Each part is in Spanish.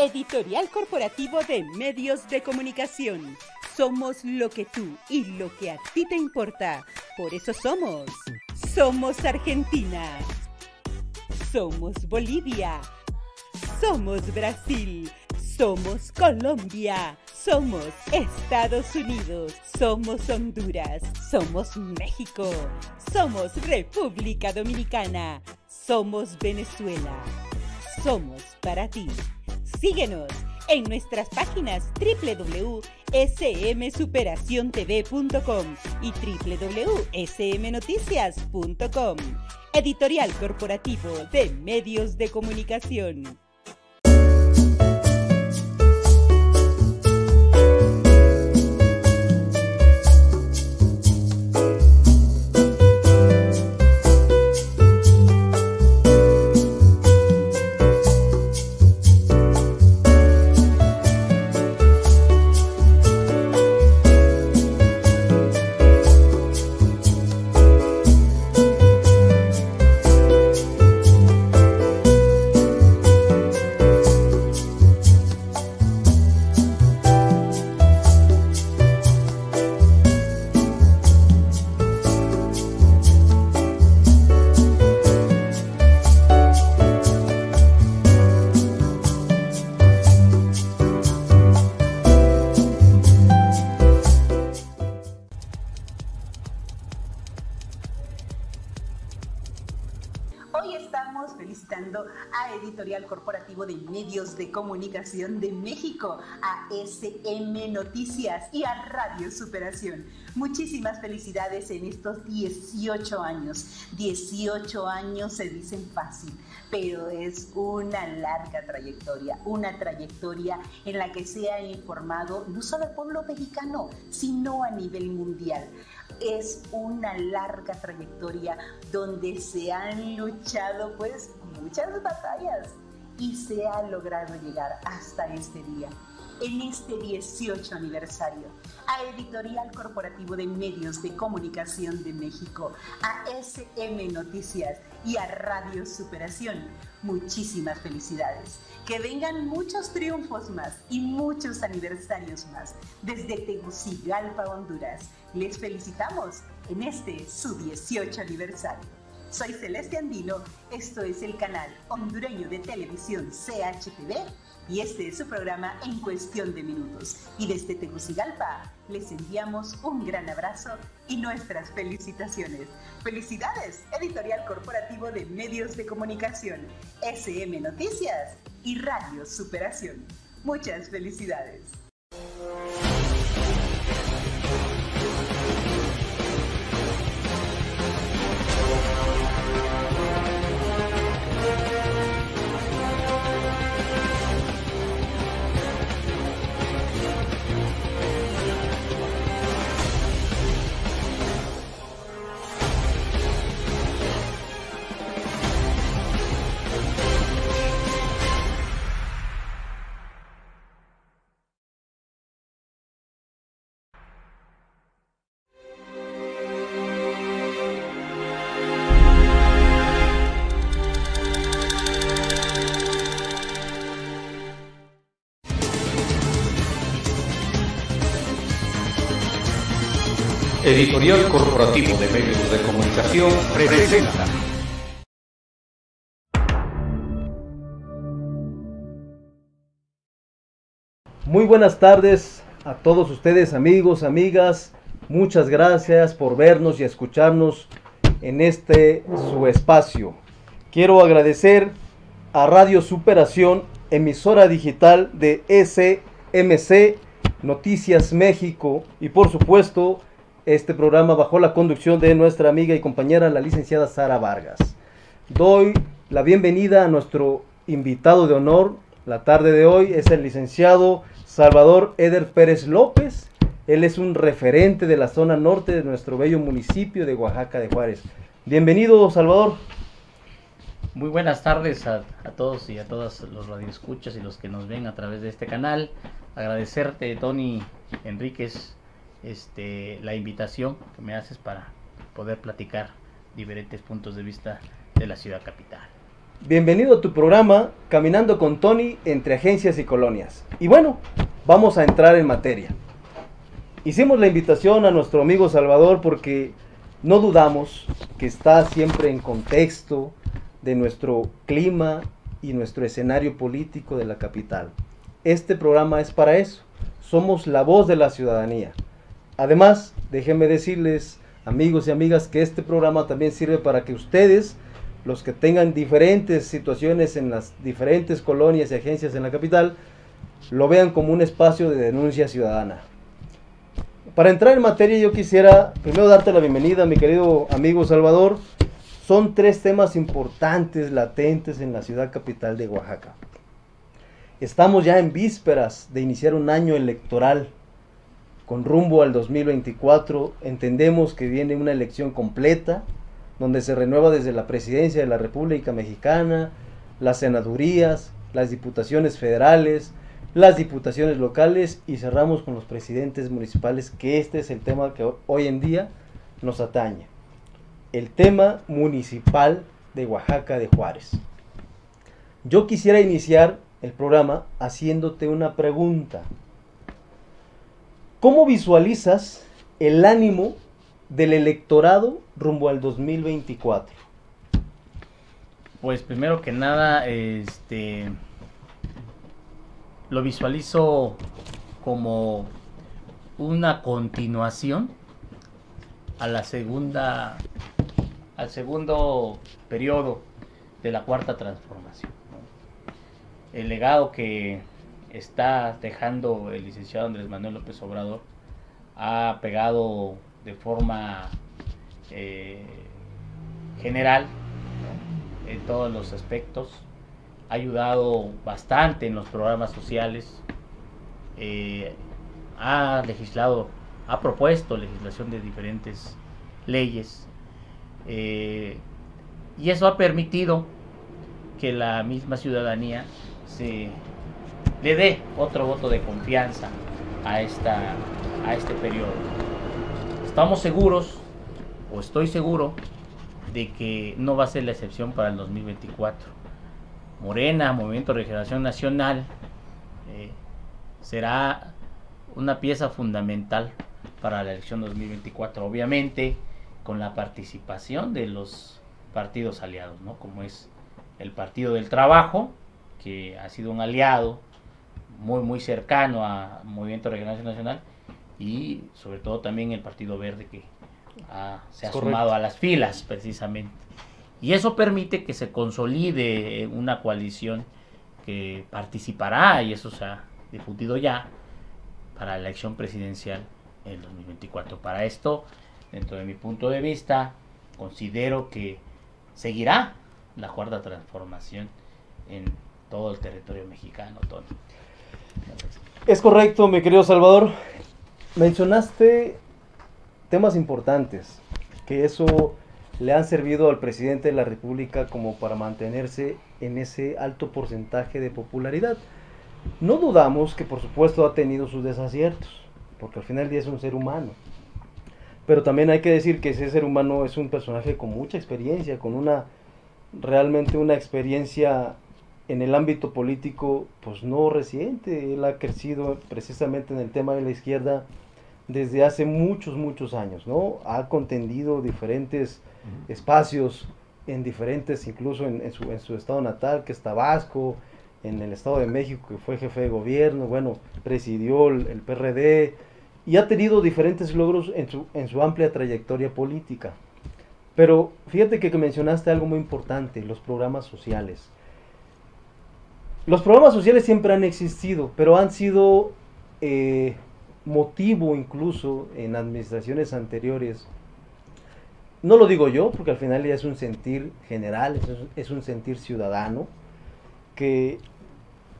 Editorial Corporativo de Medios de Comunicación. Somos lo que tú y lo que a ti te importa. Por eso somos. Somos Argentina. Somos Bolivia. Somos Brasil. Somos Colombia. Somos Estados Unidos. Somos Honduras. Somos México. Somos República Dominicana. Somos Venezuela. Somos para ti. Síguenos en nuestras páginas www.smsuperaciontv.com y www.smnoticias.com. Editorial Corporativo de Medios de Comunicación. De Comunicación de México, a SM Noticias y a Radio Superación. Muchísimas felicidades en estos 18 años. 18 años se dicen fácil, pero es una larga trayectoria, una trayectoria en la que se ha informado no solo al pueblo mexicano, sino a nivel mundial es una larga trayectoria donde se han luchado pues muchas batallas y se ha logrado llegar hasta este día, en este 18 aniversario, a Editorial Corporativo de Medios de Comunicación de México, a SM Noticias y a Radio Superación. Muchísimas felicidades. Que vengan muchos triunfos más y muchos aniversarios más desde Tegucigalpa, Honduras. Les felicitamos en este su 18 aniversario. Soy Celeste Andino, esto es el canal hondureño de televisión CHTV y este es su programa En Cuestión de Minutos. Y desde Tegucigalpa les enviamos un gran abrazo y nuestras felicitaciones. Felicidades, Editorial Corporativo de Medios de Comunicación, SM Noticias y Radio Superación. Muchas felicidades. Editorial Corporativo de Medios de Comunicación presenta. Muy buenas tardes a todos ustedes amigos, amigas. Muchas gracias por vernos y escucharnos en este su espacio. Quiero agradecer a Radio Superación, emisora digital de SMC Noticias México y por supuesto este programa bajo la conducción de nuestra amiga y compañera, la licenciada Sara Vargas. Doy la bienvenida a nuestro invitado de honor. La tarde de hoy es el licenciado Salvador Eder Pérez López. Él es un referente de la zona norte de nuestro bello municipio de Oaxaca de Juárez. Bienvenido, Salvador. Muy buenas tardes a, todos y a todas los radioescuchas y los que nos ven a través de este canal. Agradecerte, Tony Enríquez, este, la invitación que me haces para poder platicar diferentes puntos de vista de la ciudad capital. Bienvenido a tu programa Caminando con Tony entre agencias y colonias. Y bueno, vamos a entrar en materia. Hicimos la invitación a nuestro amigo Salvador porque no dudamos que está siempre en contexto de nuestro clima y nuestro escenario político de la capital. Este programa es para eso. Somos la voz de la ciudadanía. Además, déjenme decirles, amigos y amigas, que este programa también sirve para que ustedes, los que tengan diferentes situaciones en las diferentes colonias y agencias en la capital, lo vean como un espacio de denuncia ciudadana. Para entrar en materia yo quisiera primero darte la bienvenida, mi querido amigo Salvador. Son tres temas importantes, latentes en la ciudad capital de Oaxaca. Estamos ya en vísperas de iniciar un año electoral con rumbo al 2024. Entendemos que viene una elección completa, donde se renueva desde la presidencia de la República Mexicana, las senadurías, las diputaciones federales, las diputaciones locales y cerramos con los presidentes municipales, que este es el tema que hoy en día nos atañe. El tema municipal de Oaxaca de Juárez. Yo quisiera iniciar el programa haciéndote una pregunta. ¿Cómo visualizas el ánimo del electorado rumbo al 2024? Pues primero que nada, este lo visualizo como una continuación a la segunda al segundo periodo de la cuarta transformación. El legado que está dejando el licenciado Andrés Manuel López Obrador ha pegado de forma eh, general en todos los aspectos ha ayudado bastante en los programas sociales, eh, ha legislado, ha propuesto legislación de diferentes leyes eh, y eso ha permitido que la misma ciudadanía se le dé otro voto de confianza a, esta, a este periodo. Estamos seguros, o estoy seguro, de que no va a ser la excepción para el 2024 Morena, Movimiento de Regeneración Nacional, eh, será una pieza fundamental para la elección 2024, obviamente con la participación de los partidos aliados, ¿no? como es el Partido del Trabajo, que ha sido un aliado muy muy cercano a Movimiento Regeneración Nacional y sobre todo también el Partido Verde que se ha sumado a las filas precisamente. Y eso permite que se consolide una coalición que participará, y eso se ha difundido ya, para la elección presidencial en 2024. Para esto, dentro de mi punto de vista, considero que seguirá la cuarta transformación en todo el territorio mexicano, Tony. Es correcto, mi querido Salvador. Mencionaste temas importantes, que eso le han servido al presidente de la República como para mantenerse en ese alto porcentaje de popularidad. No dudamos que por supuesto ha tenido sus desaciertos, porque al final día es un ser humano. Pero también hay que decir que ese ser humano es un personaje con mucha experiencia, con una realmente una experiencia en el ámbito político pues no reciente. Él ha crecido precisamente en el tema de la izquierda desde hace muchos, muchos años, ¿no? Ha contendido diferentes espacios en diferentes, incluso en, su, en, su, estado natal, que es Tabasco, en el Estado de México, que fue jefe de gobierno, bueno, presidió el, PRD y ha tenido diferentes logros en su, en su amplia trayectoria política. Pero fíjate que, mencionaste algo muy importante, los programas sociales. Los programas sociales siempre han existido, pero han sido eh, motivo incluso en administraciones anteriores no lo digo yo, porque al final ya es un sentir general, es un sentir ciudadano, que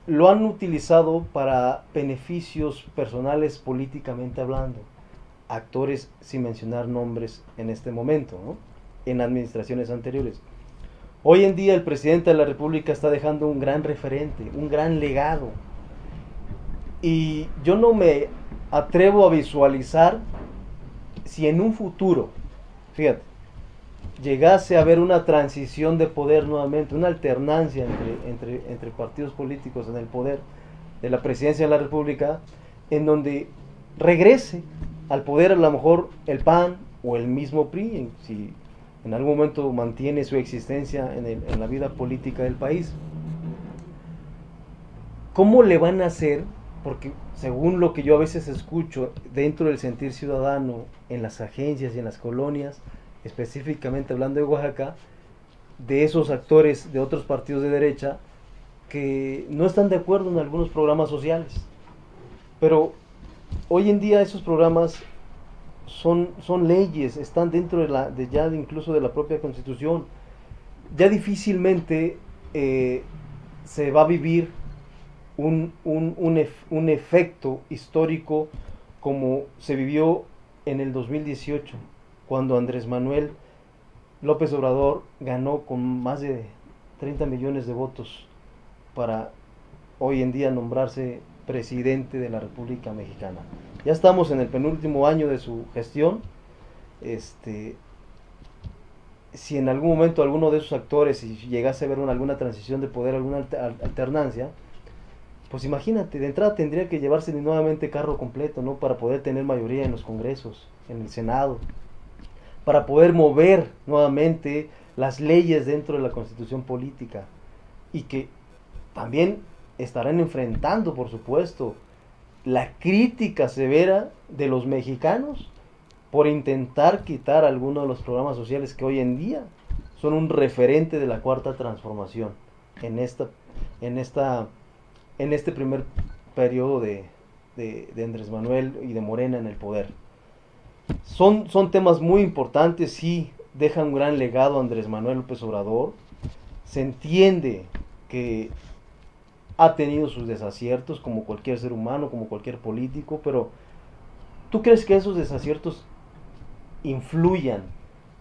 lo han utilizado para beneficios personales políticamente hablando. Actores sin mencionar nombres en este momento, ¿no? en administraciones anteriores. Hoy en día el presidente de la República está dejando un gran referente, un gran legado. Y yo no me atrevo a visualizar si en un futuro, fíjate, llegase a haber una transición de poder nuevamente, una alternancia entre, entre, partidos políticos en el poder de la presidencia de la República, en donde regrese al poder a lo mejor el PAN o el mismo PRI, si en algún momento mantiene su existencia en, la vida política del país. ¿Cómo le van a hacer? Porque según lo que yo a veces escucho dentro del sentir ciudadano, en las agencias y en las colonias, específicamente hablando de Oaxaca, de esos actores de otros partidos de derecha que no están de acuerdo en algunos programas sociales. Pero hoy en día esos programas son, son leyes, están dentro de la, de ya incluso de la propia constitución. Ya difícilmente eh, se va a vivir un, un, un, un efecto histórico como se vivió en el 2018 cuando Andrés Manuel López Obrador ganó con más de 30 millones de votos para hoy en día nombrarse presidente de la República Mexicana. Ya estamos en el penúltimo año de su gestión. Este, si en algún momento alguno de esos actores, si llegase a ver una, alguna transición de poder, alguna alternancia, pues imagínate, de entrada tendría que llevarse nuevamente carro completo, ¿no? Para poder tener mayoría en los congresos, en el Senado, para poder mover nuevamente las leyes dentro de la constitución política y que también estarán enfrentando, por supuesto, la crítica severa de los mexicanos por intentar quitar algunos de los programas sociales que hoy en día son un referente de la cuarta transformación en esta, en esta, en este primer periodo de, de, Andrés Manuel y de Morena en el poder. Son, son temas muy importantes, sí, deja un gran legado Andrés Manuel López Obrador. Se entiende que ha tenido sus desaciertos como cualquier ser humano, como cualquier político, pero ¿tú crees que esos desaciertos influyan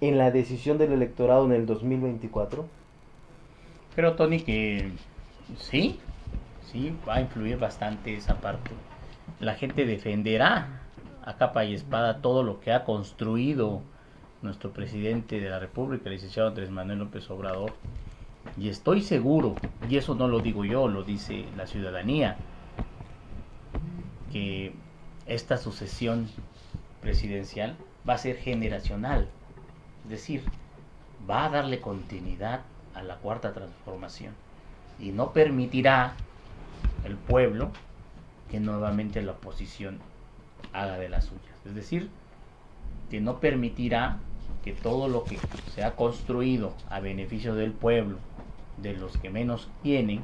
en la decisión del electorado en el 2024? Creo, Tony, que sí, sí, va a influir bastante esa parte. La gente defenderá a capa y espada todo lo que ha construido nuestro presidente de la República, el licenciado Andrés Manuel López Obrador. Y estoy seguro, y eso no lo digo yo, lo dice la ciudadanía, que esta sucesión presidencial va a ser generacional. Es decir, va a darle continuidad a la cuarta transformación y no permitirá el pueblo que nuevamente la oposición haga de las suyas. Es decir, que no permitirá que todo lo que se ha construido a beneficio del pueblo, de los que menos tienen,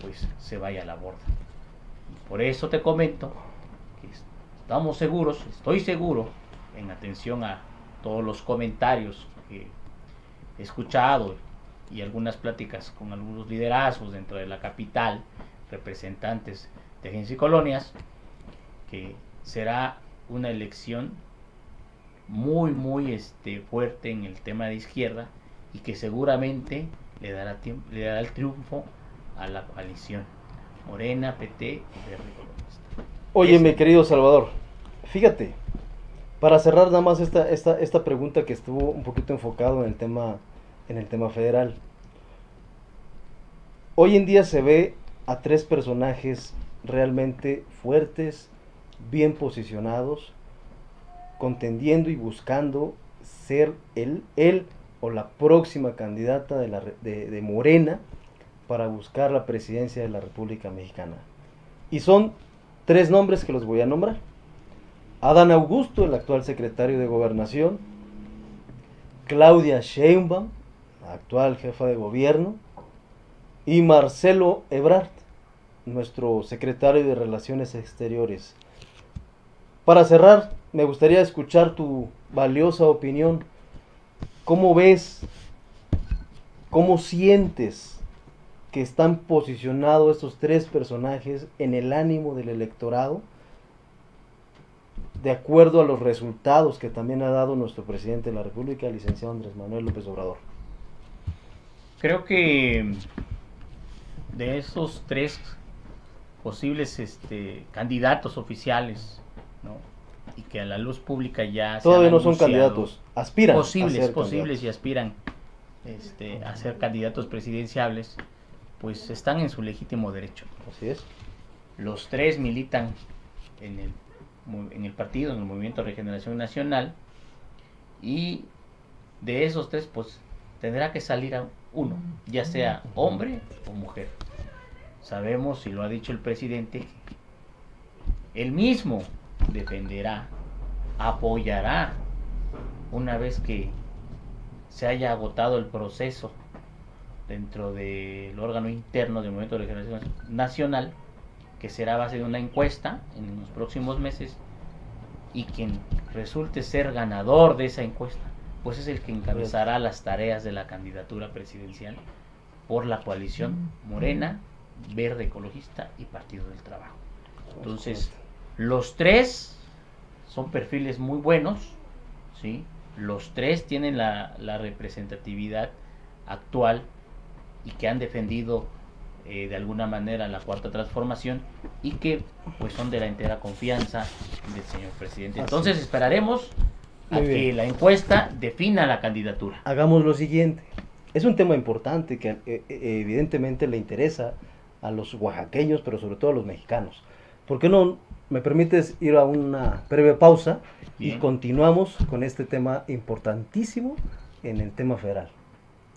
pues se vaya a la borda. por eso te comento que estamos seguros, estoy seguro, en atención a todos los comentarios que he escuchado y algunas pláticas con algunos liderazgos dentro de la capital, representantes de agencias y colonias, que será una elección muy muy este fuerte en el tema de izquierda y que seguramente le dará tiempo, le dará el triunfo a la coalición. Morena, PT y Verde Oye, mi querido Salvador, fíjate, para cerrar nada más esta, esta, esta pregunta que estuvo un poquito enfocado en el tema en el tema federal. Hoy en día se ve a tres personajes realmente fuertes, bien posicionados, contendiendo y buscando ser él, o la próxima candidata de, la, de Morena para buscar la presidencia de la República Mexicana. Y son tres nombres que los voy a nombrar. Adán Augusto, el actual secretario de Gobernación, Claudia Sheinbaum, actual jefa de gobierno, y Marcelo Ebrard, nuestro secretario de Relaciones Exteriores. Para cerrar, me gustaría escuchar tu valiosa opinión. ¿Cómo ves, cómo sientes que están posicionados estos tres personajes en el ánimo del electorado? de acuerdo a los resultados que también ha dado nuestro presidente de la República, el licenciado Andrés Manuel López Obrador. Creo que de esos tres posibles este, candidatos oficiales y que a la luz pública ya se Todavía han no son candidatos, aspiran. a posibles, ser posibles y aspiran este, a ser candidatos presidenciables, pues están en su legítimo derecho. Así es. Los tres militan en el, en el partido, en el Movimiento de Regeneración Nacional, y de esos tres, pues tendrá que salir a uno, ya sea hombre o mujer. Sabemos, y lo ha dicho el presidente, él mismo defenderá, apoyará, una vez que se haya agotado el proceso dentro del órgano interno del Movimiento de Regeneración Nacional, que será a base de una encuesta en los próximos meses, y quien resulte ser ganador de esa encuesta, pues es el que encabezará las tareas de la candidatura presidencial por la coalición Morena, Verde Ecologista y Partido del Trabajo. Entonces, los tres son perfiles muy buenos, ¿sí? Los tres tienen la, la representatividad actual y que han defendido eh, de alguna manera la cuarta transformación y que pues son de la entera confianza del señor presidente. Entonces es. esperaremos a Muy que bien. la encuesta defina la candidatura. Hagamos lo siguiente. Es un tema importante que eh, eh, evidentemente le interesa a los oaxaqueños, pero sobre todo a los mexicanos. ¿Por qué no me permites ir a una breve pausa y continuamos con este tema importantísimo en el tema federal?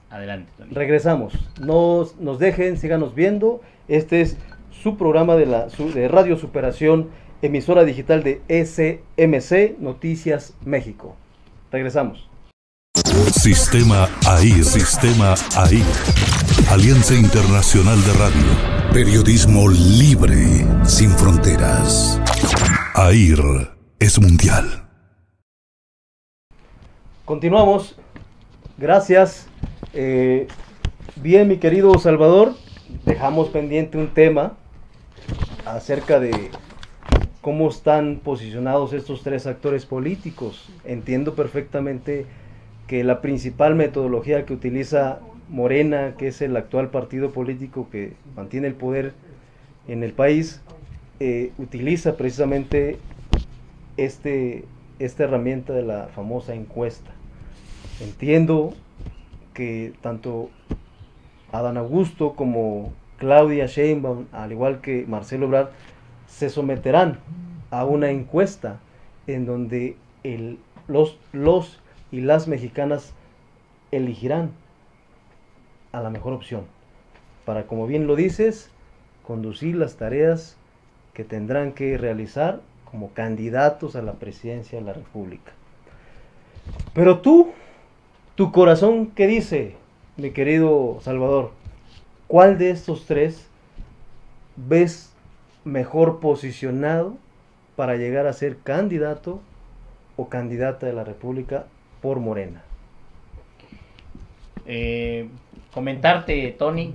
Adelante, Tony. Regresamos. No nos dejen, síganos viendo. Este es su programa de, la, su- de Radio Superación, emisora digital de SMC Noticias México. Regresamos. Sistema AIR. Sistema AIR. Alianza Internacional de Radio. Periodismo libre, sin fronteras. AIR es mundial. Continuamos. Gracias. Eh, bien, mi querido Salvador, dejamos pendiente un tema acerca de cómo están posicionados estos tres actores políticos. Entiendo perfectamente que la principal metodología que utiliza Morena, que es el actual partido político que mantiene el poder en el país, eh, utiliza precisamente este, esta herramienta de la famosa encuesta. Entiendo que tanto Adán Augusto como Claudia Sheinbaum, al igual que Marcelo Ebrard, se someterán a una encuesta en donde el- los, los y las mexicanas elegirán a la mejor opción para, como bien lo dices, conducir las tareas que tendrán que realizar como candidatos a la presidencia de la República. Pero tú, tu corazón, ¿qué dice, mi querido Salvador? ¿Cuál de estos tres ves mejor posicionado para llegar a ser candidato o candidata de la República por Morena? Eh, comentarte, Tony,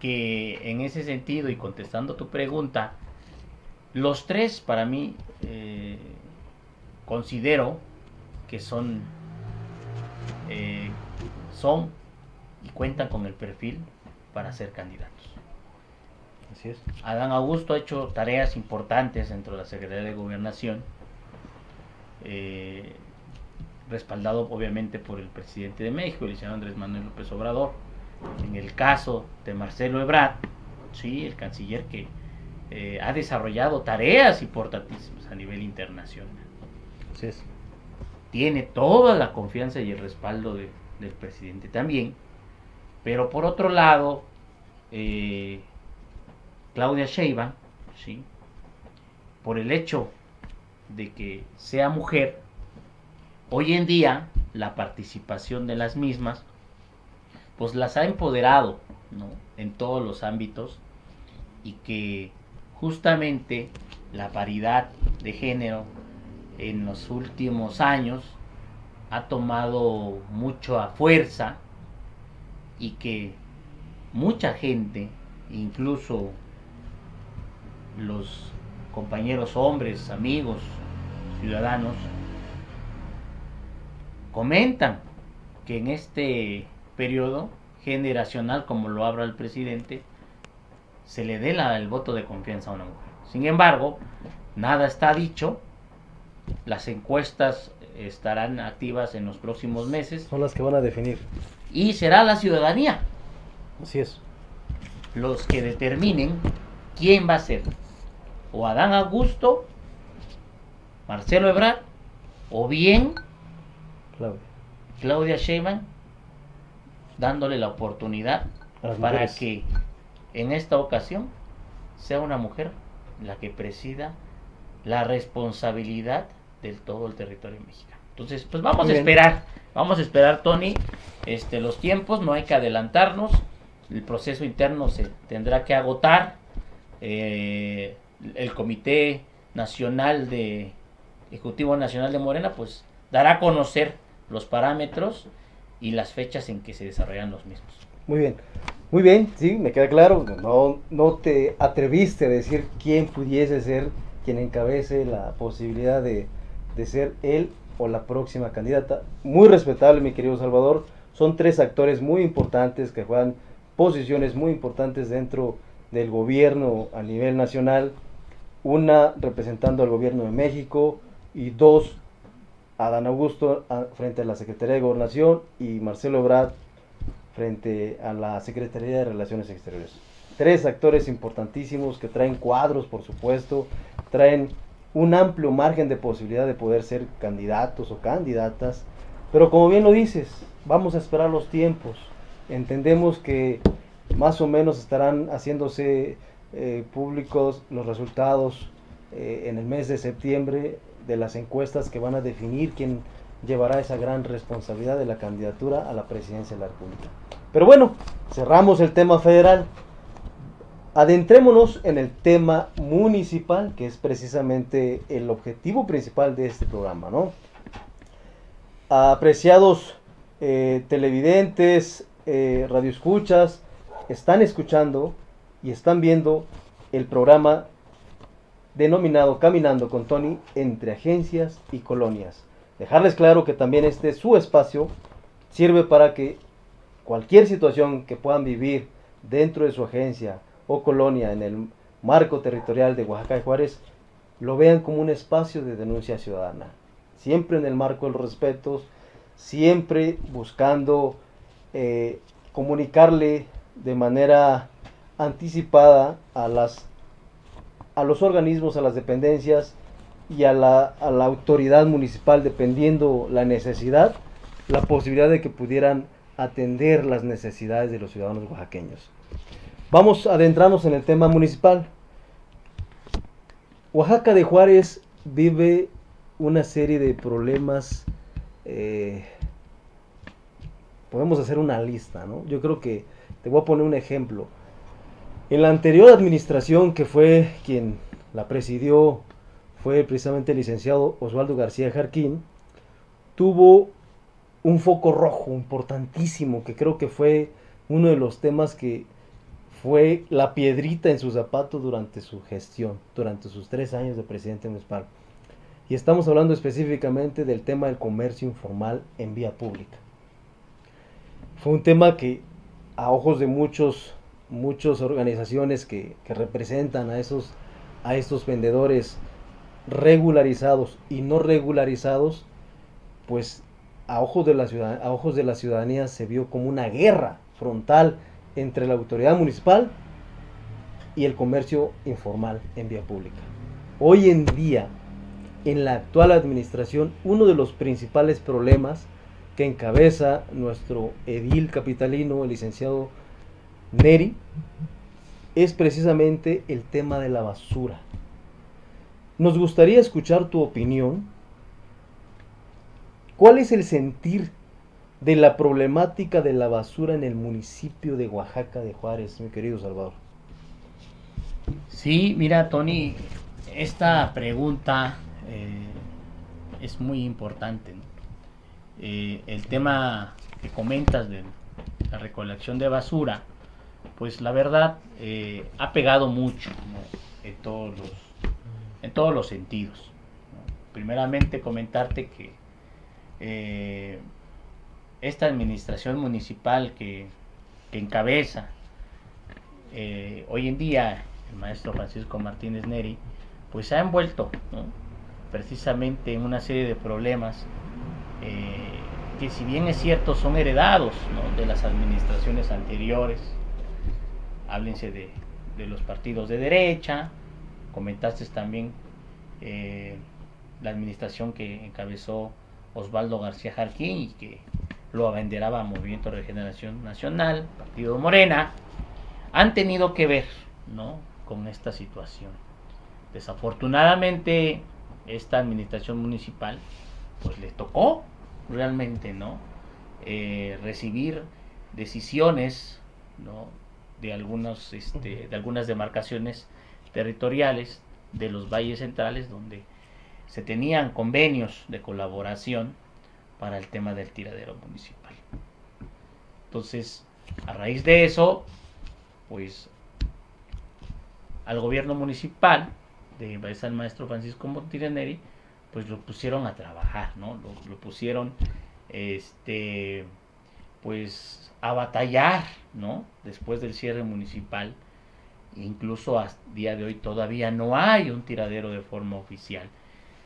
que en ese sentido y contestando tu pregunta, los tres para mí eh, considero que son, eh, son y cuentan con el perfil para ser candidatos. Así es. Adán Augusto ha hecho tareas importantes dentro de la Secretaría de Gobernación, eh, respaldado obviamente por el presidente de México, el licenciado Andrés Manuel López Obrador. En el caso de Marcelo Ebrard, sí, el canciller que eh, ha desarrollado tareas importantísimas a nivel internacional. Así es. Tiene toda la confianza y el respaldo de- del presidente también. Pero por otro lado, eh, Claudia Sheinbaum, ¿sí? por el hecho de que sea mujer, hoy en día la participación de las mismas, pues las ha empoderado ¿no? en todos los ámbitos y que justamente la paridad de género en los últimos años ha tomado mucha fuerza y que mucha gente, incluso los compañeros hombres, amigos, ciudadanos, comentan que en este periodo generacional, como lo habla el presidente, se le dé la- el voto de confianza a una mujer. Sin embargo, nada está dicho, las encuestas estarán activas en los próximos meses. Son las que van a definir. Y será la ciudadanía. Así es. Los que determinen quién va a ser. O Adán Augusto, Marcelo Ebrard, o bien Claudia. Claudia Sheinbaum, dándole la oportunidad para mujeres. que en esta ocasión sea una mujer la que presida la responsabilidad del todo el territorio mexicano. Entonces, pues vamos a esperar, vamos a esperar, Tony, este, los tiempos, no hay que adelantarnos, el proceso interno se tendrá que agotar, eh, el Comité Nacional de Ejecutivo Nacional de Morena, pues dará a conocer los parámetros y las fechas en que se desarrollan los mismos. Muy bien, muy bien, sí, me queda claro, no, no te atreviste a decir quién pudiese ser quien encabece la posibilidad de, de ser él o la próxima candidata. Muy respetable, mi querido Salvador. Son tres actores muy importantes que juegan posiciones muy importantes dentro del gobierno a nivel nacional. Una representando al gobierno de México y dos, Adán Augusto frente a la Secretaría de Gobernación y Marcelo Ebrard frente a la Secretaría de Relaciones Exteriores. Tres actores importantísimos que traen cuadros, por supuesto, traen un amplio margen de posibilidad de poder ser candidatos o candidatas. Pero como bien lo dices, vamos a esperar los tiempos. Entendemos que más o menos estarán haciéndose eh, públicos los resultados eh, en el mes de septiembre de las encuestas que van a definir quién llevará esa gran responsabilidad de la candidatura a la presidencia de la República. Pero bueno, cerramos el tema federal. Adentrémonos en el tema municipal, que es precisamente el objetivo principal de este programa, ¿no? Apreciados eh, televidentes, eh, radioescuchas, están escuchando y están viendo el programa denominado Caminando con Tony entre agencias y colonias. Dejarles claro que también este su espacio sirve para que cualquier situación que puedan vivir dentro de su agencia o colonia en el marco territorial de Oaxaca y Juárez lo vean como un espacio de denuncia ciudadana. Siempre en el marco de los respetos, siempre buscando eh, comunicarle de manera anticipada a, las, a los organismos, a las dependencias y a la, a la autoridad municipal, dependiendo la necesidad, la posibilidad de que pudieran atender las necesidades de los ciudadanos oaxaqueños. Vamos a adentrarnos en el tema municipal. Oaxaca de Juárez vive una serie de problemas. Eh, podemos hacer una lista, ¿no? Yo creo que te voy a poner un ejemplo. En la anterior administración, que fue quien la presidió, fue precisamente el licenciado Osvaldo García Jarquín, tuvo un foco rojo importantísimo, que creo que fue uno de los temas que fue la piedrita en su zapato durante su gestión, durante sus tres años de presidente municipal. Y estamos hablando específicamente del tema del comercio informal en vía pública. Fue un tema que a ojos de muchos, muchas organizaciones que, que representan a esos, a estos vendedores regularizados y no regularizados, pues a ojos de la ciudad, a ojos de la ciudadanía se vio como una guerra frontal entre la autoridad municipal y el comercio informal en vía pública. Hoy en día, en la actual administración, uno de los principales problemas que encabeza nuestro edil capitalino, el licenciado Neri, es precisamente el tema de la basura. Nos gustaría escuchar tu opinión. ¿Cuál es el sentir de la problemática de la basura en el municipio de Oaxaca de Juárez, mi querido Salvador. Sí, mira, Tony, esta pregunta eh, es muy importante. Eh, el tema que comentas de la recolección de basura, pues la verdad eh, ha pegado mucho en, todos los, en todos los sentidos. Primeramente comentarte que esta administración municipal que, encabeza eh, hoy en día el maestro Francisco Martínez Neri, pues se ha envuelto precisamente en una serie de problemas eh, que si bien es cierto son heredados de las administraciones anteriores, háblense de, los partidos de derecha, comentaste también eh, la administración que encabezó Osvaldo García Jarquín y que lo abanderaba Movimiento de Regeneración Nacional, Partido Morena, han tenido que ver ¿no? con esta situación. Desafortunadamente, esta administración municipal, pues le tocó realmente, ¿no? Eh, recibir decisiones, ¿no? De, algunos, este, de algunas demarcaciones territoriales de los valles centrales donde se tenían convenios de colaboración para el tema del tiradero municipal. Entonces, a raíz de eso, pues al gobierno municipal de el Maestro Francisco Montireneri, pues lo pusieron a trabajar, ¿no? Lo, pusieron, este, pues a batallar, ¿no? Después del cierre municipal, incluso a día de hoy todavía no hay un tiradero de forma oficial.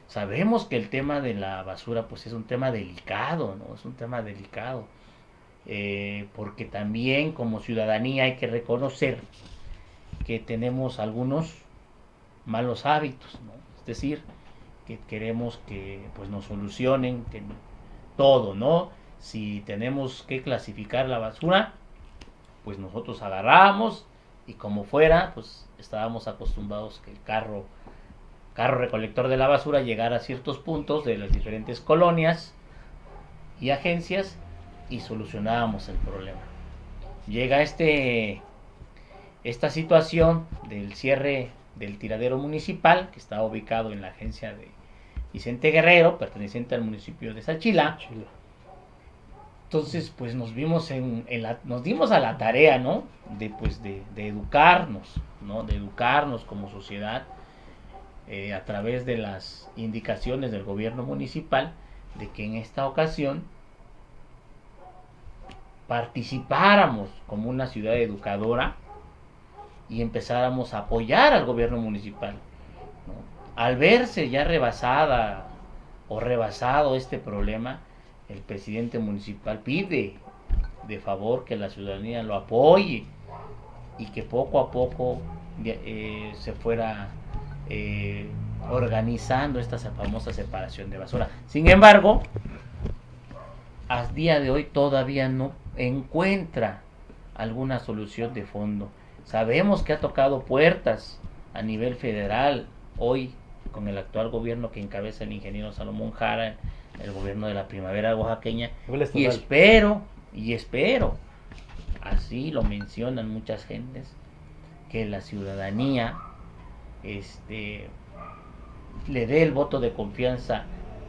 Sabemos que el tema de la basura, pues es un tema delicado, ¿no? Es un tema delicado. Eh, porque también como ciudadanía hay que reconocer que tenemos algunos malos hábitos, ¿no? Es decir, que queremos que pues nos solucionen que todo, ¿no? Si tenemos que clasificar la basura, pues nosotros agarramos y como fuera, pues estábamos acostumbrados que el carro carro recolector de la basura llegara a ciertos puntos de las diferentes colonias y agencias y solucionábamos el problema. Llega este esta situación del cierre del tiradero municipal, que está ubicado en la agencia de Vicente Guerrero, perteneciente al municipio de Sachila. Entonces, pues nos vimos en, la, nos dimos a la tarea, ¿no? De, pues, de, educarnos, ¿no? De educarnos como sociedad eh, a través de las indicaciones del gobierno municipal de que en esta ocasión participáramos como una ciudad educadora y empezáramos a apoyar al gobierno municipal. Al verse ya rebasada o rebasado este problema, el presidente municipal pide de favor que la ciudadanía lo apoye y que poco a poco eh, se fuera eh, organizando esta famosa separación de basura. Sin embargo, a día de hoy todavía no encuentra alguna solución de fondo. Sabemos que ha tocado puertas a nivel federal hoy con el actual gobierno que encabeza el ingeniero Salomón Jara, el gobierno de la primavera oaxaqueña. Y espero, y espero, así lo mencionan muchas gentes, que la ciudadanía este, le dé el voto de confianza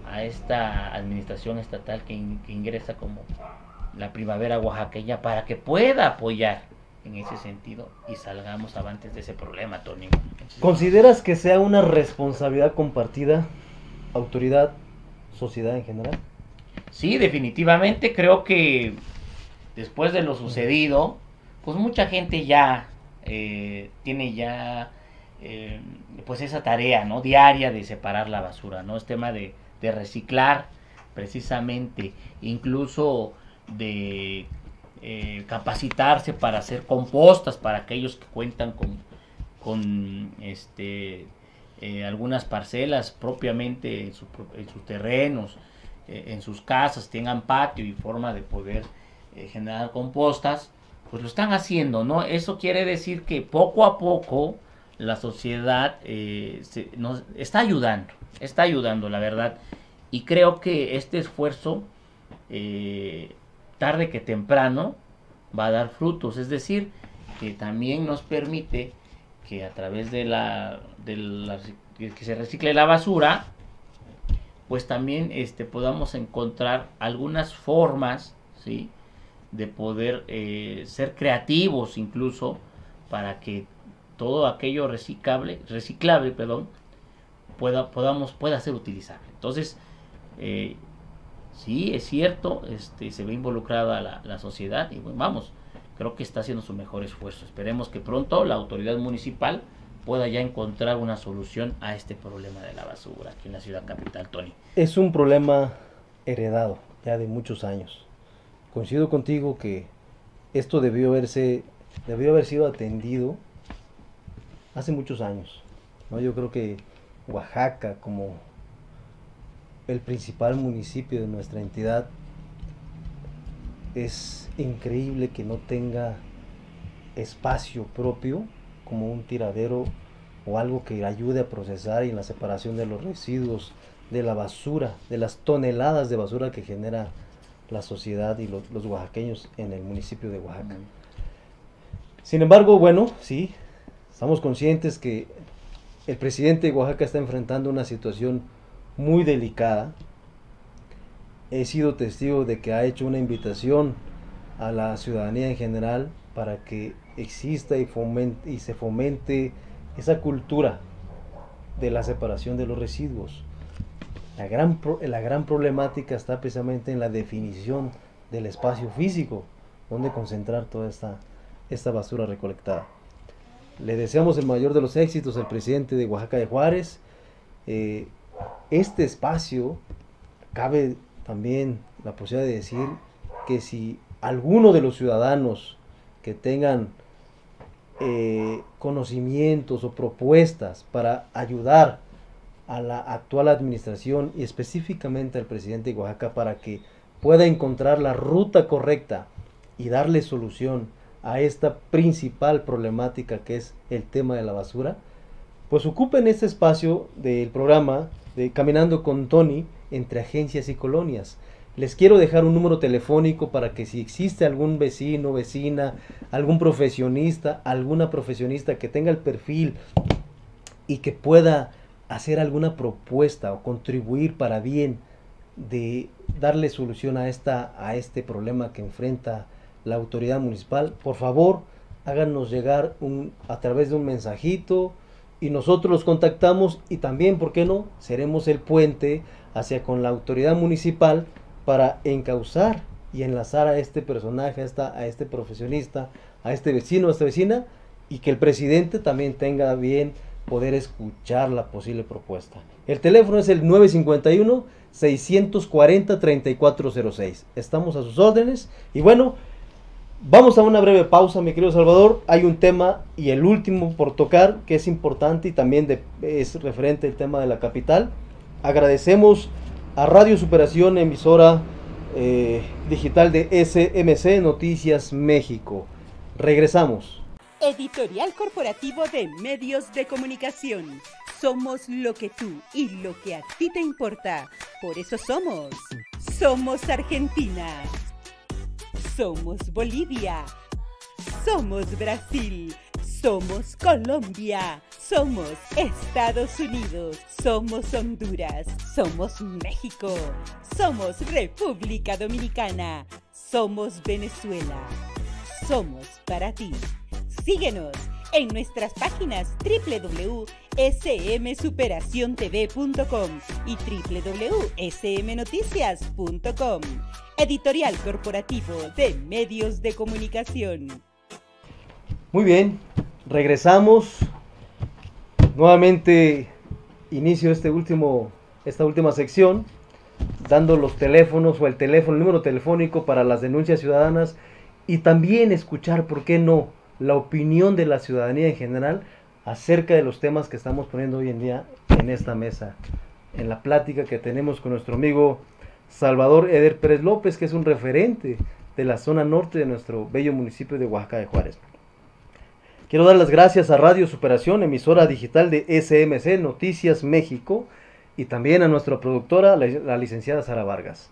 a esta administración estatal que ingresa como la primavera oaxaqueña para que pueda apoyar en ese sentido y salgamos avantes de ese problema, Tony. ¿Consideras que sea una responsabilidad compartida, autoridad, sociedad en general? Sí, definitivamente creo que después de lo sucedido, pues mucha gente ya eh, tiene ya eh, pues esa tarea no diaria de separar la basura, no es tema de, de reciclar precisamente, incluso de eh, capacitarse para hacer compostas para aquellos que cuentan con, con este, eh, algunas parcelas propiamente en, sus terrenos, eh, en sus casas, tengan patio y forma de poder generar compostas, pues lo están haciendo, ¿no? Eso quiere decir que poco a poco la sociedad nos está ayudando, está ayudando, la verdad. Y creo que este esfuerzo tarde que temprano va a dar frutos. Es decir, que también nos permite que a través de la, que se recicle la basura, pues también este, podamos encontrar algunas formas, ¿sí? De poder eh, ser creativos incluso para que todo aquello reciclable, reciclable, perdón, pueda, podamos, pueda ser utilizable. Entonces, eh, sí, es cierto, este, se ve involucrada la, la sociedad y vamos, creo que está haciendo su mejor esfuerzo. Esperemos que pronto la autoridad municipal pueda ya encontrar una solución a este problema de la basura aquí en la ciudad capital, Tony? Es un problema heredado ya de muchos años. Coincido contigo que esto debió haberse debió haber sido atendido hace muchos años. ¿no? Yo creo que Oaxaca, como el principal municipio de nuestra entidad, es increíble que no tenga espacio propio como un tiradero o algo que ayude a procesar y en la separación de los residuos, de la basura, de las toneladas de basura que genera la sociedad y los, los oaxaqueños en el municipio de Oaxaca. Sin embargo, bueno, sí, estamos conscientes que el presidente de Oaxaca está enfrentando una situación muy delicada. He sido testigo de que ha hecho una invitación a la ciudadanía en general para que exista y, fomente, y se fomente esa cultura de la separación de los residuos. La gran, la gran problemática está precisamente en la definición del espacio físico donde concentrar toda esta, esta basura recolectada. Le deseamos el mayor de los éxitos al presidente de Oaxaca de Juárez. Eh, este espacio, cabe también la posibilidad de decir que si alguno de los ciudadanos que tengan eh, conocimientos o propuestas para ayudar a la actual administración y específicamente al presidente de Oaxaca para que pueda encontrar la ruta correcta y darle solución a esta principal problemática que es el tema de la basura, pues ocupen este espacio del programa de Caminando con Tony entre agencias y colonias. Les quiero dejar un número telefónico para que si existe algún vecino, vecina, algún profesionista, alguna profesionista que tenga el perfil y que pueda hacer alguna propuesta o contribuir para bien de darle solución a, esta, a este problema que enfrenta la autoridad municipal, por favor, háganos llegar un, a través de un mensajito y nosotros los contactamos y también, ¿por qué no? Seremos el puente hacia con la autoridad municipal para encauzar y enlazar a este personaje, a, esta, a este profesionista, a este vecino, a esta vecina y que el presidente también tenga bien poder escuchar la posible propuesta. El teléfono es el 951 640 3406. Estamos a sus órdenes y bueno, Vamos a una breve pausa, mi querido Salvador. Hay un tema y el último por tocar que es importante y también es referente al tema de la capital. Agradecemos a Radio Superación, emisora eh, digital de SMC Noticias México. Regresamos. Editorial Corporativo de Medios de Comunicación. Somos lo que tú y lo que a ti te importa. Por eso somos. Somos Argentina. Somos Bolivia. Somos Brasil. Somos Colombia. Somos Estados Unidos. Somos Honduras. Somos México. Somos República Dominicana. Somos Venezuela. Somos para ti. Síguenos en nuestras páginas www.smsuperaciontv.com y www.smnoticias.com. Editorial Corporativo de Medios de Comunicación. Muy bien, regresamos. Nuevamente inicio este último, esta última sección dando los teléfonos o el teléfono, el número telefónico para las denuncias ciudadanas y también escuchar, ¿por qué no?, la opinión de la ciudadanía en general acerca de los temas que estamos poniendo hoy en día en esta mesa, en la plática que tenemos con nuestro amigo Salvador Eder Pérez López, que es un referente de la zona norte de nuestro bello municipio de Oaxaca de Juárez. Quiero dar las gracias a Radio Superación, emisora digital de SMC Noticias México, y también a nuestra productora, la, la licenciada Sara Vargas.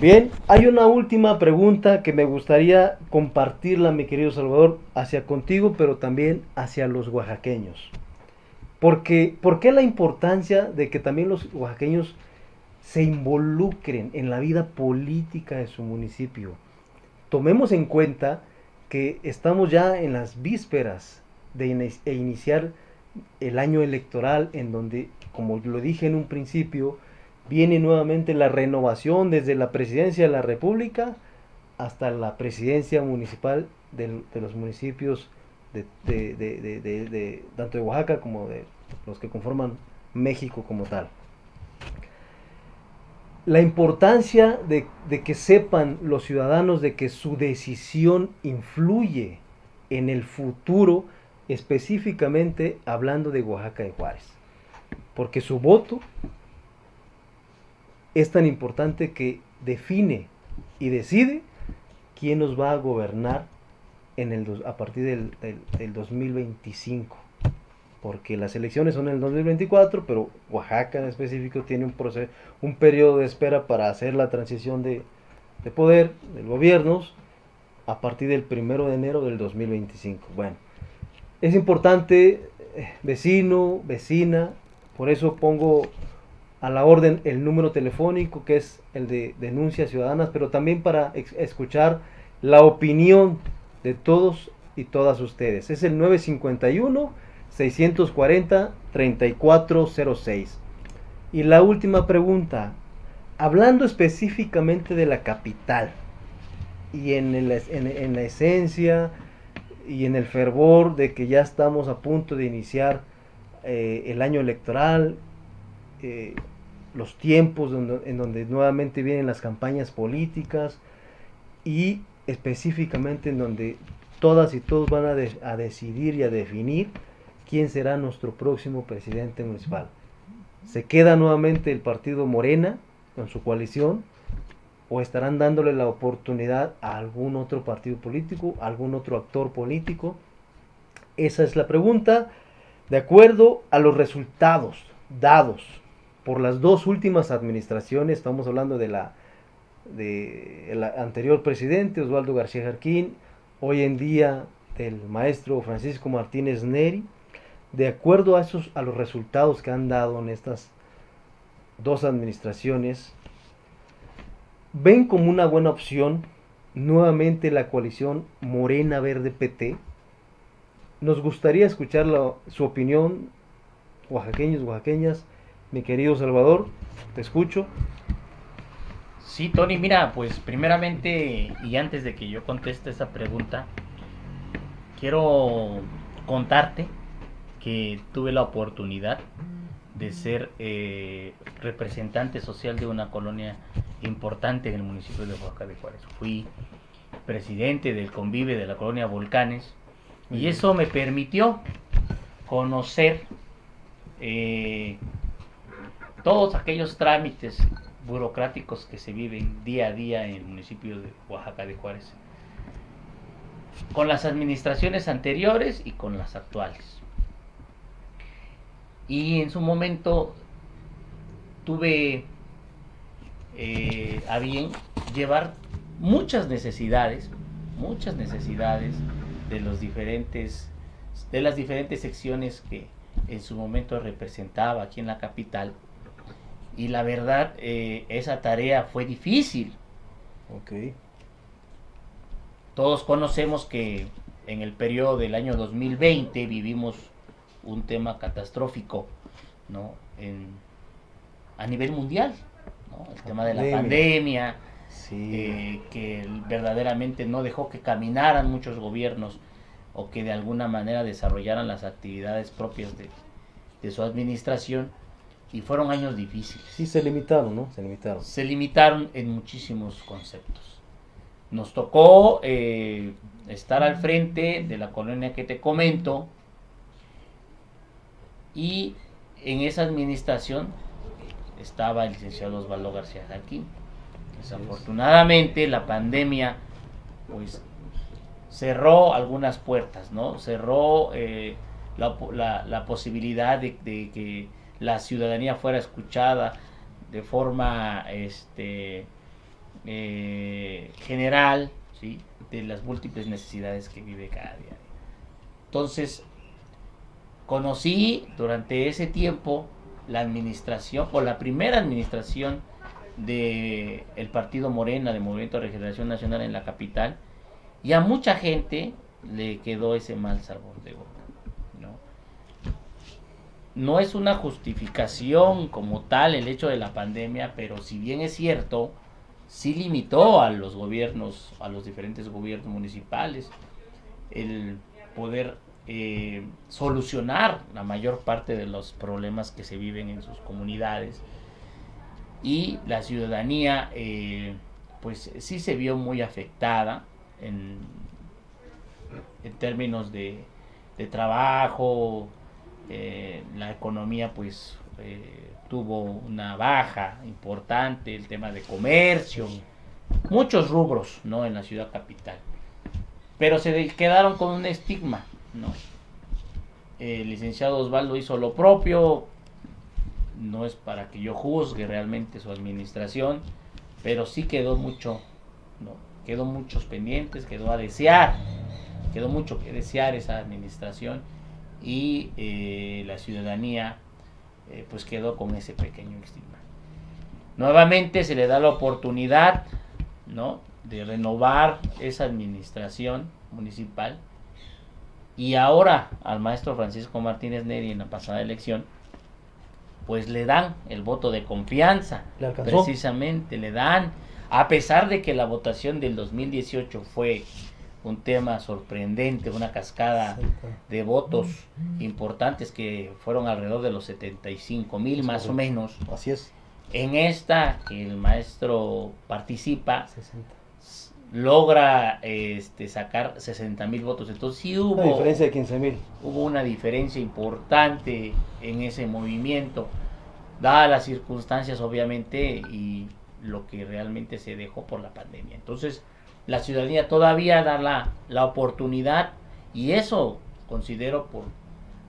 Bien, hay una última pregunta que me gustaría compartirla, mi querido Salvador, hacia contigo, pero también hacia los oaxaqueños. Porque, ¿Por qué la importancia de que también los oaxaqueños se involucren en la vida política de su municipio. Tomemos en cuenta que estamos ya en las vísperas de e iniciar el año electoral en donde, como lo dije en un principio, viene nuevamente la renovación desde la presidencia de la República hasta la presidencia municipal de, los municipios de, tanto de Oaxaca como de los que conforman México como tal. La importancia de, que sepan los ciudadanos de que su decisión influye en el futuro, específicamente hablando de Oaxaca y Juárez. Porque su voto es tan importante que define y decide quién nos va a gobernar en el, a partir del, del, 2025. Porque las elecciones son en el 2024, pero Oaxaca en específico tiene un, proceso, un periodo de espera para hacer la transición de, de poder, del gobierno, a partir del primero de enero del 2025. Bueno, es importante, eh, vecino, vecina, por eso pongo a la orden el número telefónico que es el de denuncias ciudadanas, pero también para escuchar la opinión de todos y todas ustedes. Es el 951-640-3406. Y la última pregunta, hablando específicamente de la capital y en, la esencia y en el fervor de que ya estamos a punto de iniciar eh, el año electoral, eh, los tiempos en donde nuevamente vienen las campañas políticas y específicamente en donde todas y todos van a, decidir y a definir quién será nuestro próximo presidente municipal. ¿Se queda nuevamente el partido Morena con su coalición o estarán dándole la oportunidad a algún otro partido político, algún otro actor político? Esa es la pregunta. De acuerdo a los resultados dados por las dos últimas administraciones, estamos hablando de la del anterior presidente Osvaldo García Jarquín, hoy en día del maestro Francisco Martínez Neri, de acuerdo a esos a los resultados que han dado en estas dos administraciones, ven como una buena opción nuevamente la coalición Morena Verde PT. Nos gustaría escuchar su opinión, oaxaqueños, oaxaqueñas. Mi querido Salvador, te escucho. Sí, Tony, mira, pues primeramente y antes de que yo conteste esa pregunta, quiero contarte que tuve la oportunidad de ser eh, representante social de una colonia importante en el municipio de Oaxaca de Juárez. Fui presidente del convive de la colonia Volcanes y eso me permitió conocer eh, todos aquellos trámites burocráticos que se viven día a día en el municipio de Oaxaca de Juárez, con las administraciones anteriores y con las actuales. Y en su momento tuve eh, a bien llevar muchas necesidades, muchas necesidades de los diferentes, de las diferentes secciones que en su momento representaba aquí en la capital y la verdad, eh, esa tarea fue difícil. Ok. Todos conocemos que en el periodo del año 2020 vivimos un tema catastrófico, ¿no? En, a nivel mundial, ¿no? El tema de la pandemia, eh, que verdaderamente no dejó que caminaran muchos gobiernos o que de alguna manera desarrollaran las actividades propias de, de su administración y fueron años difíciles. Sí, se limitaron, ¿no? Se limitaron. Se limitaron en muchísimos conceptos. Nos tocó eh, estar al frente de la colonia que te comento y en esa administración estaba el licenciado Osvaldo García Jarquín. Desafortunadamente la pandemia pues cerró algunas puertas, ¿no? Cerró eh, la, posibilidad de que la ciudadanía fuera escuchada de forma este, eh, general ¿sí? de las múltiples necesidades que vive cada día. Entonces, conocí durante ese tiempo la administración, o la primera administración del el partido Morena, de Movimiento de Regeneración Nacional en la capital, y a mucha gente le quedó ese mal sabor de boca no es una justificación como tal el hecho de la pandemia, pero si bien es cierto, sí limitó a los gobiernos, a los diferentes gobiernos municipales. El poder eh, solucionar la mayor parte de los problemas que se viven en sus comunidades. Y la ciudadanía, eh, pues sí se vio muy afectada en, en términos de, de trabajo, eh, la economía pues tuvo una baja importante, el tema de comercio, muchos rubros ¿no? en la ciudad capital. Pero se quedaron con un estigma. ¿no? El licenciado Osvaldo hizo lo propio, no es para que yo juzgue realmente su administración, pero sí quedó mucho, ¿no? quedó muchos pendientes, quedó a desear, quedó mucho que desear esa administración y eh, la ciudadanía eh, pues quedó con ese pequeño estigma. Nuevamente se le da la oportunidad ¿no? de renovar esa administración municipal y ahora al maestro Francisco Martínez Neri en la pasada elección pues le dan el voto de confianza precisamente le dan a pesar de que la votación del 2018 fue un tema sorprendente, una cascada de votos importantes que fueron alrededor de los 75 mil más o menos. Así es. En esta que el maestro participa, logra este, sacar 60 mil votos. Entonces sí hubo... Una diferencia de 15 mil. Hubo una diferencia importante en ese movimiento, dadas las circunstancias obviamente y lo que realmente se dejó por la pandemia. Entonces, la ciudadanía todavía da la, oportunidad y eso considero por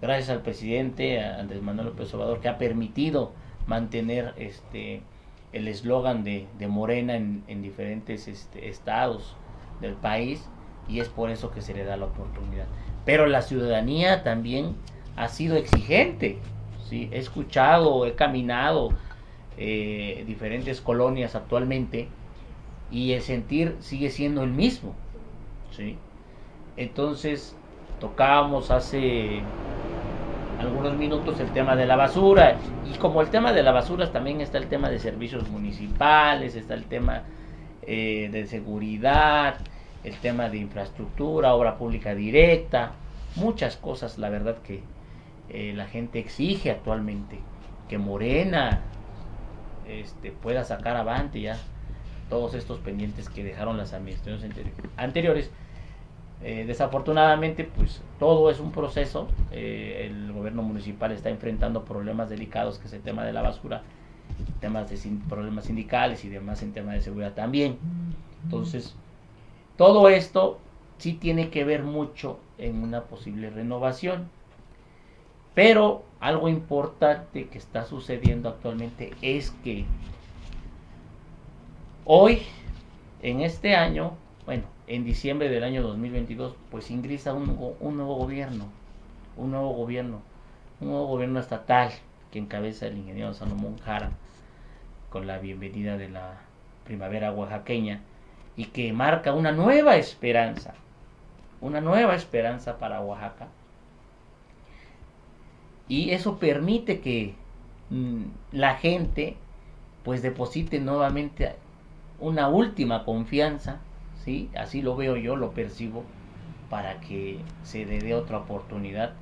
gracias al presidente Andrés Manuel López Obrador que ha permitido mantener este el eslogan de, Morena en, diferentes este, estados del país y es por eso que se le da la oportunidad. Pero la ciudadanía también ha sido exigente. ¿sí? He escuchado, he caminado eh, diferentes colonias actualmente y el sentir sigue siendo el mismo. ¿sí? Entonces, tocábamos hace algunos minutos el tema de la basura y como el tema de la basura también está el tema de servicios municipales, está el tema eh, de seguridad, el tema de infraestructura, obra pública directa, muchas cosas la verdad que eh, la gente exige actualmente que Morena este, pueda sacar avante ya todos estos pendientes que dejaron las administraciones anteriores. Eh, desafortunadamente, pues todo es un proceso. Eh, el gobierno municipal está enfrentando problemas delicados, que es el tema de la basura, temas de problemas sindicales y demás en tema de seguridad también. Entonces, todo esto sí tiene que ver mucho en una posible renovación. Pero algo importante que está sucediendo actualmente es que Hoy, en este año, bueno, en diciembre del año 2022, pues ingresa un, nuevo gobierno, un nuevo gobierno, un nuevo gobierno estatal que encabeza el ingeniero Salomón Jara, con la bienvenida de la primavera oaxaqueña, y que marca una nueva esperanza, una nueva esperanza para Oaxaca. Y eso permite que mm, la gente pues deposite nuevamente una última confianza, ¿sí? así lo veo yo, lo percibo, para que se le dé otra oportunidad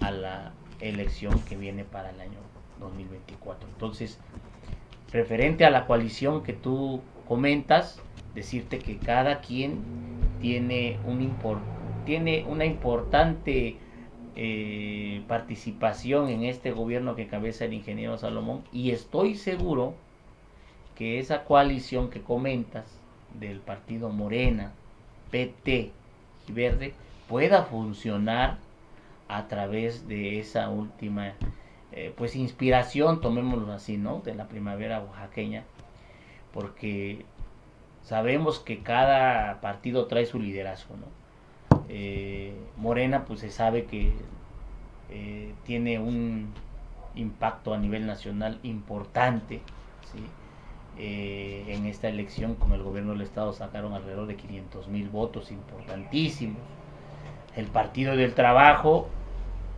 a la elección que viene para el año 2024. Entonces, referente a la coalición que tú comentas, decirte que cada quien tiene, un tiene una importante eh, participación en este gobierno que cabeza el ingeniero Salomón y estoy seguro que esa coalición que comentas del partido Morena, PT y Verde pueda funcionar a través de esa última eh, pues inspiración, tomémoslo así, ¿no? De la primavera oaxaqueña, porque sabemos que cada partido trae su liderazgo, ¿no? Eh, Morena pues se sabe que eh, tiene un impacto a nivel nacional importante, ¿sí? Eh, en esta elección con el gobierno del estado sacaron alrededor de 500 mil votos importantísimos. El Partido del Trabajo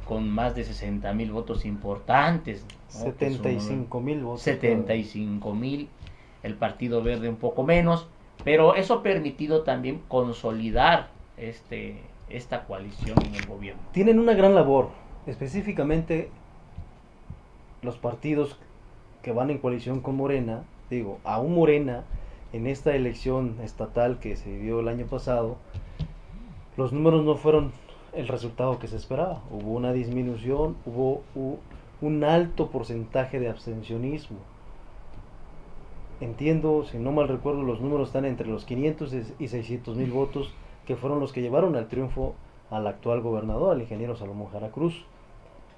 con más de 60 mil votos importantes. 75 mil votos. 75 mil. El Partido Verde un poco menos. Pero eso ha permitido también consolidar este esta coalición en el gobierno? Tienen una gran labor, específicamente los partidos que van en coalición con Morena, digo, aún Morena en esta elección estatal que se vivió el año pasado, los números no fueron el resultado que se esperaba. Hubo una disminución, hubo un alto porcentaje de abstencionismo. Entiendo, si no mal recuerdo, los números están entre los 500 y 600 mil votos, que fueron los que llevaron al triunfo al actual gobernador, al ingeniero Salomón Jara Cruz.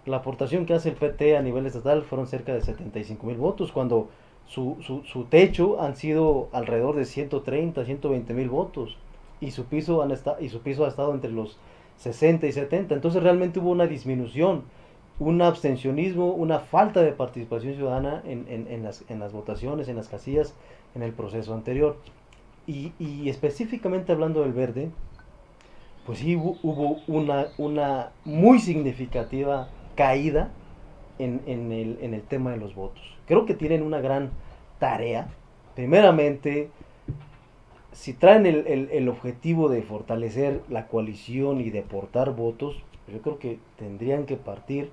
La aportación que hace el PT a nivel estatal fueron cerca de 75 mil votos, cuando su, su, techo han sido alrededor de 130, 120 mil votos y su, piso han y su piso ha estado entre los 60 y 70. Entonces realmente hubo una disminución, un abstencionismo, una falta de participación ciudadana en, en, las, en las, votaciones, en las casillas, en el proceso anterior. Y, y específicamente hablando del verde, pues sí hubo, hubo una, una muy significativa caída en, el, tema de los votos. Creo que tienen una gran tarea. Primeramente, si traen el, objetivo de fortalecer la coalición y de aportar votos, yo creo que tendrían que partir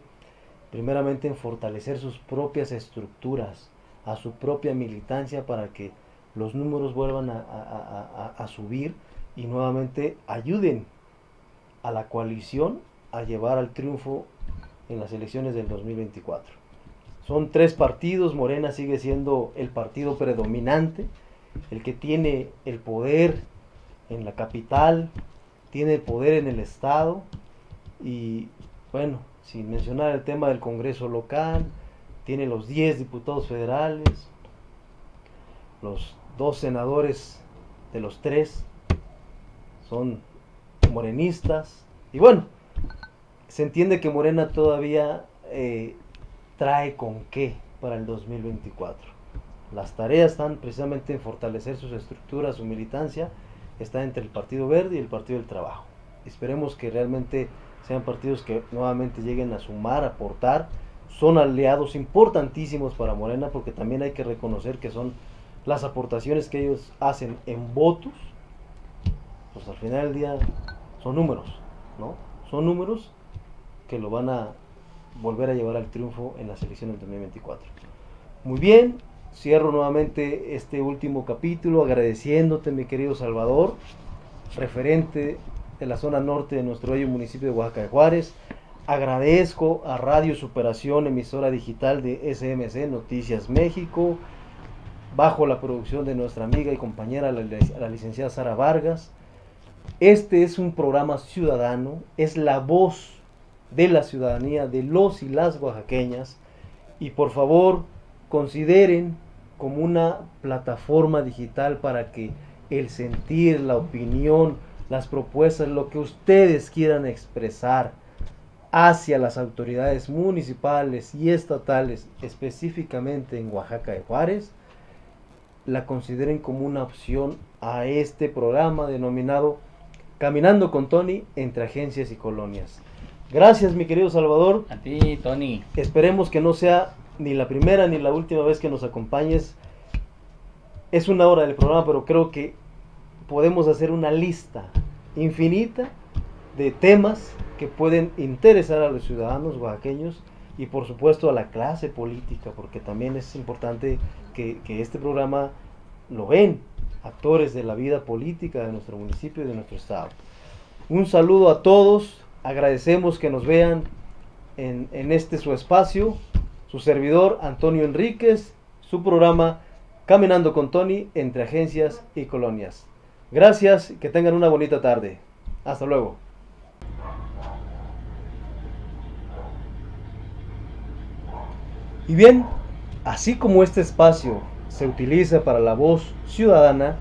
primeramente en fortalecer sus propias estructuras, a su propia militancia para que los números vuelvan a, a subir y nuevamente ayuden a la coalición a llevar al triunfo en las elecciones del 2024. Son tres partidos, Morena sigue siendo el partido predominante, el que tiene el poder en la capital, tiene el poder en el Estado y bueno, sin mencionar el tema del Congreso local, tiene los 10 diputados federales, los dos senadores de los tres son morenistas y bueno, se entiende que Morena todavía eh, trae con qué para el 2024. Las tareas están precisamente en fortalecer sus estructuras, su militancia, está entre el Partido Verde y el Partido del Trabajo. Esperemos que realmente sean partidos que nuevamente lleguen a sumar, aportar. Son aliados importantísimos para Morena porque también hay que reconocer que son las aportaciones que ellos hacen en votos, pues al final del día son números, ¿no? Son números que lo van a volver a llevar al triunfo en las elecciones del 2024. Muy bien, cierro nuevamente este último capítulo agradeciéndote mi querido Salvador, referente de la zona norte de nuestro bello municipio de Oaxaca de Juárez. Agradezco a Radio Superación, emisora digital de SMC Noticias México, bajo la producción de nuestra amiga y compañera la, la licenciada Sara Vargas. Este es un programa ciudadano, es la voz de la ciudadanía, de los y las oaxaqueñas. Y por favor, consideren como una plataforma digital para que el sentir, la opinión, las propuestas, lo que ustedes quieran expresar hacia las autoridades municipales y estatales, específicamente en Oaxaca de Juárez, la consideren como una opción a este programa denominado Caminando con Tony entre agencias y colonias. Gracias, mi querido Salvador. A ti, Tony. Esperemos que no sea ni la primera ni la última vez que nos acompañes. Es una hora del programa, pero creo que podemos hacer una lista infinita de temas que pueden interesar a los ciudadanos oaxaqueños y por supuesto a la clase política, porque también es importante que, que este programa lo ven actores de la vida política de nuestro municipio y de nuestro estado. Un saludo a todos Agradecemos que nos vean en, este su espacio, su servidor Antonio Enríquez, su programa Caminando con Tony entre agencias y colonias. Gracias que tengan una bonita tarde. Hasta luego. Y bien, así como este espacio se utiliza para la voz ciudadana,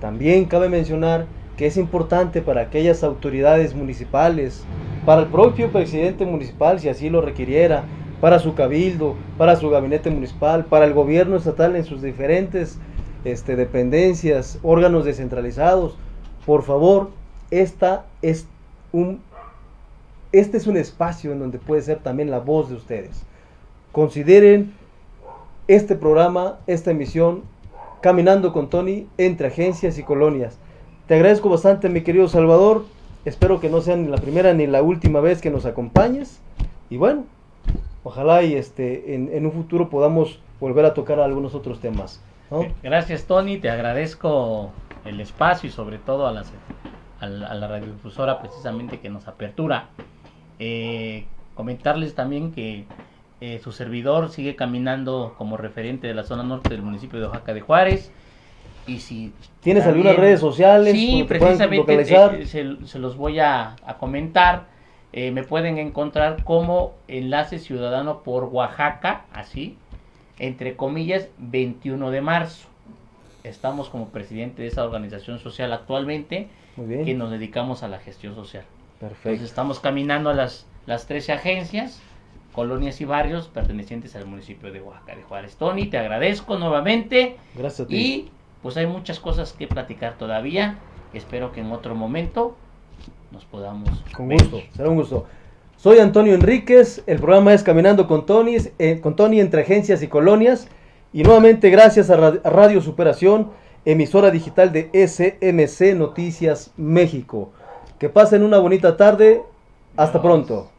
también cabe mencionar que es importante para aquellas autoridades municipales, para el propio presidente municipal si así lo requiriera, para su cabildo, para su gabinete municipal, para el gobierno estatal en sus diferentes este, dependencias, órganos descentralizados. Por favor, esta es un, este es un espacio en donde puede ser también la voz de ustedes. Consideren este programa, esta emisión, Caminando con Tony entre agencias y colonias. Te agradezco bastante, mi querido Salvador. espero que no sea ni la primera ni la última vez que nos acompañes. Y bueno, ojalá y este, en, en un futuro podamos volver a tocar algunos otros temas. ¿no? Gracias Tony, te agradezco el espacio y sobre todo a, las, a, la, a la radiodifusora precisamente que nos apertura. Eh, comentarles también que eh, su servidor sigue caminando como referente de la zona norte del municipio de Oaxaca de Juárez. Y si ¿Tienes también- algunas redes sociales? Sí, precisamente eh, se, se los voy a, a comentar. Eh, me pueden encontrar como Enlace Ciudadano por Oaxaca, así, entre comillas, 21 de marzo. Estamos como presidente de esa organización social actualmente, Muy que nos dedicamos a la gestión social. Entonces perfecto. estamos caminando a las, las 13 agencias, colonias y barrios pertenecientes al municipio de Oaxaca de Juárez. Tony, te agradezco nuevamente. Gracias a ti. Y pues hay muchas cosas que platicar todavía. Espero que en otro momento nos podamos. Con ver. gusto, será un gusto. Soy Antonio Enríquez, el programa es Caminando con Tony, eh, con Tony entre agencias y colonias. Y nuevamente gracias a, Ra- a Radio Superación, emisora digital de SMC Noticias México. Que pasen una bonita tarde. Hasta pronto.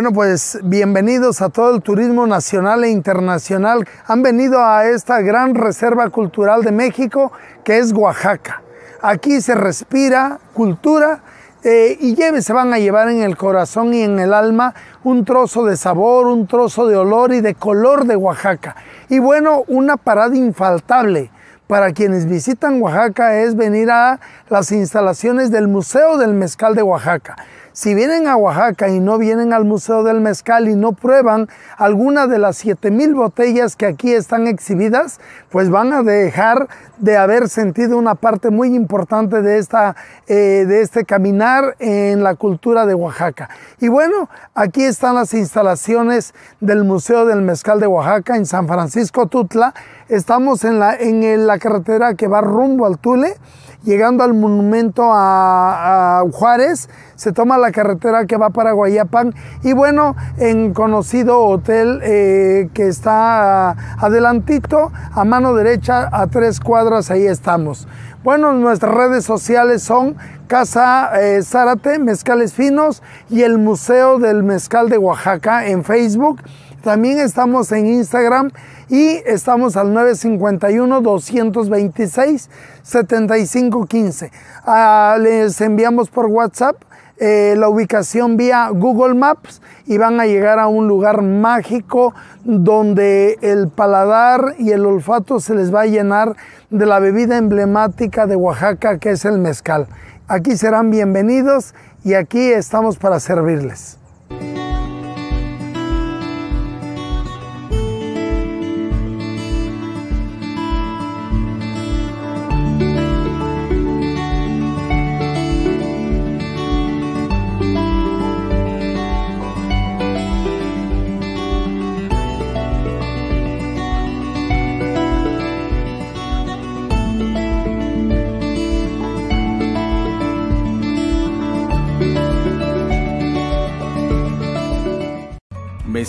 Bueno, pues bienvenidos a todo el turismo nacional e internacional. Han venido a esta gran reserva cultural de México que es Oaxaca. Aquí se respira cultura eh, y lleve, se van a llevar en el corazón y en el alma un trozo de sabor, un trozo de olor y de color de Oaxaca. Y bueno, una parada infaltable para quienes visitan Oaxaca es venir a las instalaciones del Museo del Mezcal de Oaxaca. Si vienen a Oaxaca y no vienen al Museo del Mezcal y no prueban alguna de las 7000 botellas que aquí están exhibidas, pues van a dejar de haber sentido una parte muy importante de, esta, eh, de este caminar en la cultura de Oaxaca. Y bueno, aquí están las instalaciones del Museo del Mezcal de Oaxaca en San Francisco Tutla. Estamos en la, en la carretera que va rumbo al Tule llegando al monumento a, Juárez, se toma la carretera que va para Guayapán y bueno, en conocido hotel eh, que está adelantito, a mano derecha, a tres cuadras, ahí estamos. Bueno, nuestras redes sociales son Casa eh, Zárate, Mezcales Finos y el Museo del Mezcal de Oaxaca en Facebook. También estamos en Instagram y estamos al 951-226-7515. Ah, les enviamos por WhatsApp eh, la ubicación vía Google Maps y van a llegar a un lugar mágico donde el paladar y el olfato se les va a llenar de la bebida emblemática de Oaxaca que es el mezcal. Aquí serán bienvenidos y aquí estamos para servirles.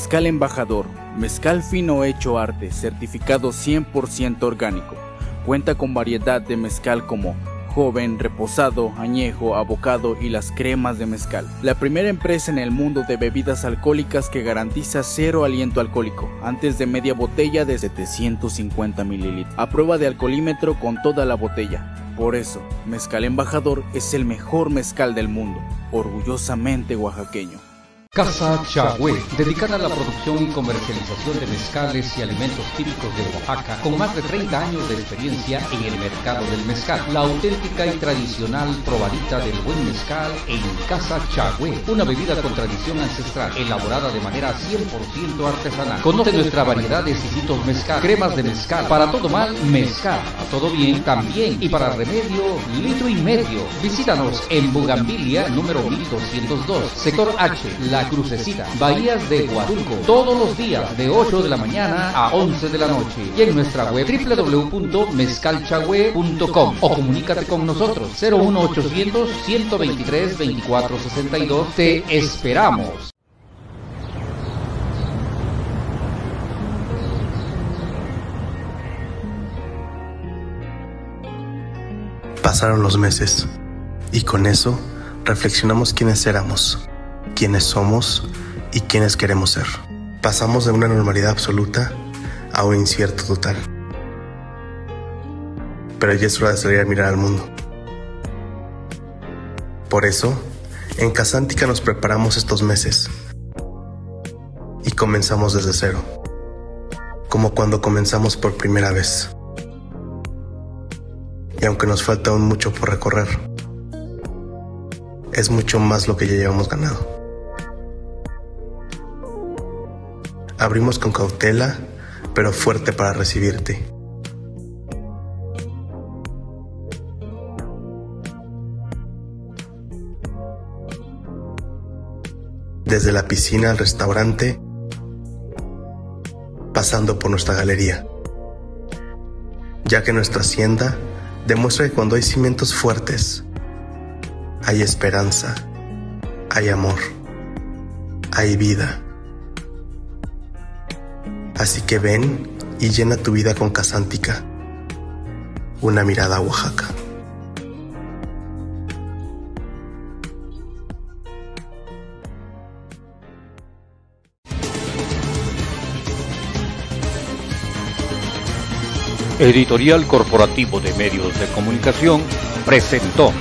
Mezcal Embajador, mezcal fino hecho arte, certificado 100% orgánico. Cuenta con variedad de mezcal como joven, reposado, añejo, abocado y las cremas de mezcal. La primera empresa en el mundo de bebidas alcohólicas que garantiza cero aliento alcohólico, antes de media botella de 750 mililitros, a prueba de alcoholímetro con toda la botella. Por eso, Mezcal Embajador es el mejor mezcal del mundo, orgullosamente oaxaqueño. Casa Chagüe, dedicada a la producción y comercialización de mezcales y alimentos típicos de Oaxaca, con más de 30 años de experiencia en el mercado del mezcal. La auténtica y tradicional probadita del buen mezcal en Casa Chagüe, una bebida con tradición ancestral, elaborada de manera 100% artesanal. Conoce nuestra variedad de exquisitos mezcal, cremas de mezcal, para todo mal, mezcal, a todo bien, también, y para remedio, litro y medio. Visítanos en Bugambilia, número 1202, sector H, La Crucecita, Bahías de Huatulco, todos los días de 8 de la mañana a 11 de la noche. Y en nuestra web www.mezcalchagüe.com o comunícate con nosotros 01800 123 2462 te esperamos. Pasaron los meses y con eso reflexionamos quiénes éramos, quiénes somos y quiénes queremos ser. Pasamos de una normalidad absoluta a un incierto total. Pero ya es hora de salir a mirar al mundo. Por eso, en Casántica nos preparamos estos meses y comenzamos desde cero, como cuando comenzamos por primera vez. Y aunque nos falta aún mucho por recorrer, es mucho más lo que ya llevamos ganado. Abrimos con cautela, pero fuerte para recibirte. Desde la piscina al restaurante, pasando por nuestra galería. Ya que nuestra hacienda demuestra que cuando hay cimientos fuertes, hay esperanza, hay amor, hay vida. Así que ven y llena tu vida con Casántica, una mirada a Oaxaca. Editorial Corporativo de Medios de Comunicación presentó